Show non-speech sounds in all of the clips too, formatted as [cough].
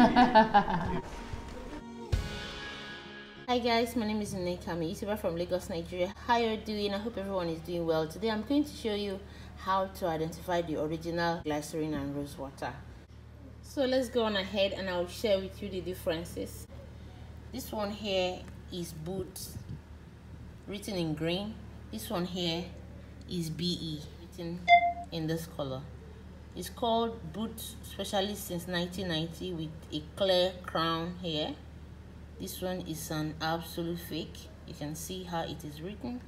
[laughs] Hi guys, my name is Nneka. I'm a YouTuber from Lagos, Nigeria. How are you doing? I hope everyone is doing well. Today I'm going to show you how to identify the original glycerin and rose water. So let's go on ahead and I'll share with you the differences. This one here is Boots written in green. This one here is BE written in this color. It's called Boots Specialist since 1990 with a clear crown here. This one is an absolute fake. You can see how it is written.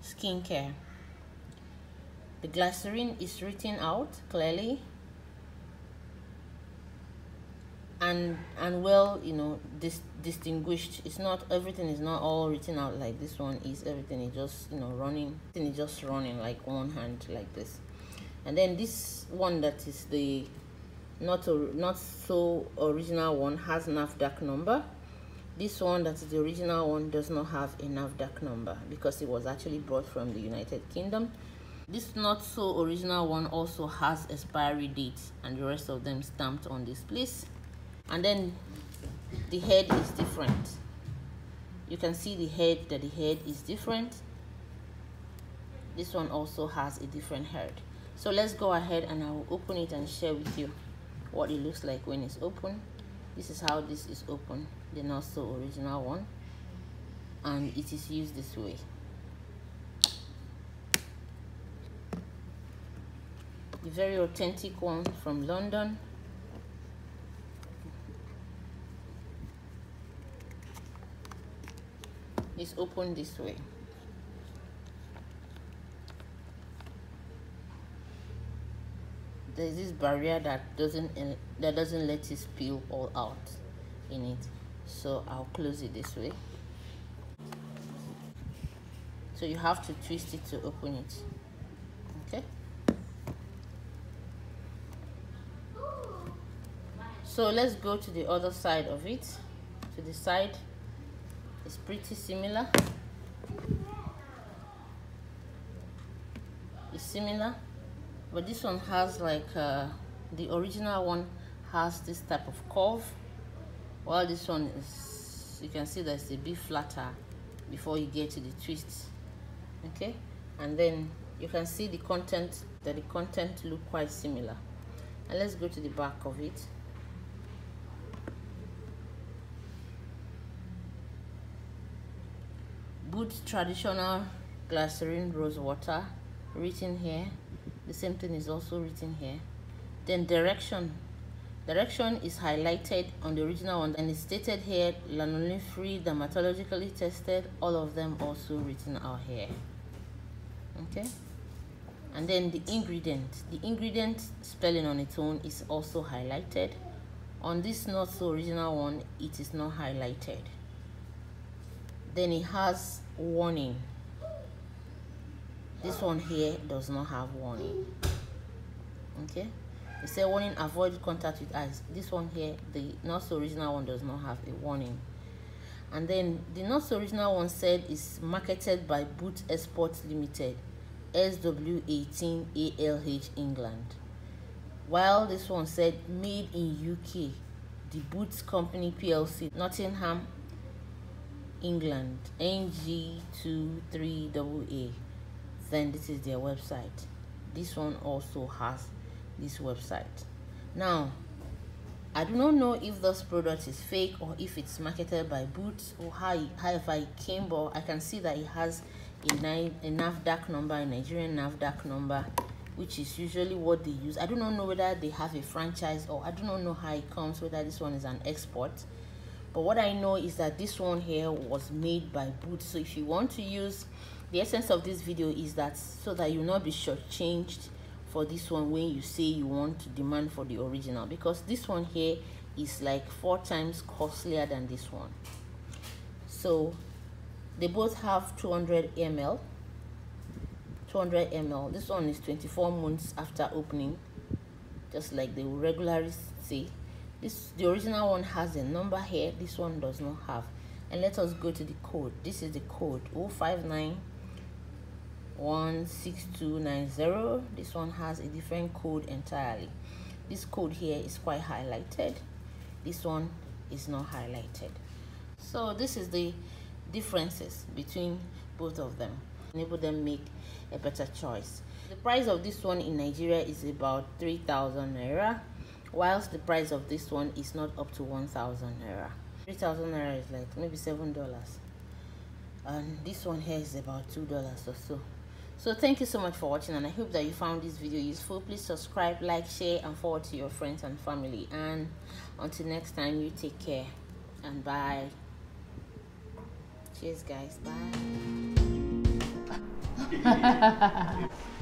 Skincare. The glycerin is written out clearly and and well you know dis distinguished. It's not everything is not all written out like this one is. Everything is just you know running. Everything is just running like one hand like this and then this one that is the not not so original one has NAFDAC number this one that is the original one does not have a NAFDAC number because it was actually brought from the United Kingdom. This not so original one also has expiry date and the rest of them stamped on this place. And then the head is different. You can see the head that the head is different. This one also has a different head. So let's go ahead and I will open it and share with you what it looks like when it's open. This is how this is open the not so original one. And it is used this way. The very authentic one from London. Is open this way there's this barrier that doesn't that doesn't let it spill all out in it. So I'll close it this way. So you have to twist it to open it. Okay? So let's go to the other side of it. To the side it's pretty similar. It's similar but this one has like uh, the original one has this type of curve while this one is you can see there's a bit flatter before you get to the twist okay? And then you can see the content that the content look quite similar. And let's go to the back of it. Boots traditional glycerin rose water written here the same thing is also written here. Then direction. Direction is highlighted on the original one and it's stated here lanolin free dermatologically tested all of them also written out here. Okay? And then the ingredient. The ingredient spelling on its own is also highlighted. On this not so original one it is not highlighted. Then it has warning this one here does not have warning. Okay? It said warning avoid contact with eyes. This one here the not so original one does not have a warning. And then the not so original one said is marketed by boot exports limited sw18 alh england. While this one said made in uk the boots company plc nottingham england ng23aa then this is their website this one also has this website now I do not know if this product is fake or if it's marketed by Boots or how however it came but I can see that it has a, nine, a NAFDAC number, a Nigerian NAFDAC number which is usually what they use. I do not know whether they have a franchise or I do not know how it comes, whether this one is an export. But what I know is that this one here was made by Boots. So if you want to use the essence of this video is that so that you not be shortchanged for this one when you say you want to demand for the original. Because this one here is like four times costlier than this one. So they both have 200 ml 200 ml this one is 24 months after opening. Just like they will regularly say. This the original one has a number here. This one does not have. And let us go to the code. This is the code. 059 16290 this one has a different code entirely. This code here is quite highlighted. This one is not highlighted. So this is the differences between both of them. Enable them make a better choice. The price of this one in nigeria is about 3000 naira whilst the price of this one is not up to 1000 naira. 3000 naira is like maybe seven dollars and this one here is about two dollars or so so thank you so much for watching and i hope that you found this video useful. Please subscribe like share and forward to your friends and family. And until next time you take care and bye. Cheers guys. Bye [laughs]